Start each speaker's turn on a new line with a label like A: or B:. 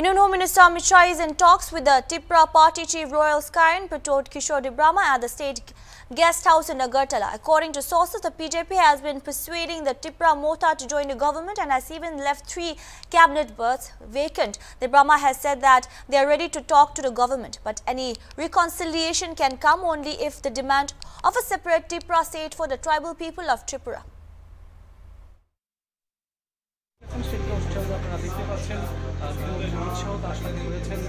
A: Union Home Minister Amit Shah is in talks with the Tipra party chief Royal Skyron Pradyot Kishore Debbarma at the state guest house in Agartala. According to sources, the BJP has been persuading the Tipra Motha to join the government and has even left three cabinet berths vacant. Debbarma has said that they are ready to talk to the government, but any reconciliation can come only if the demand of a separate Tipra state for the tribal people of Tripura.
B: উৎসাহ আপনারা দেখতে পাচ্ছেন উৎসাহ তার সাথে রয়েছেন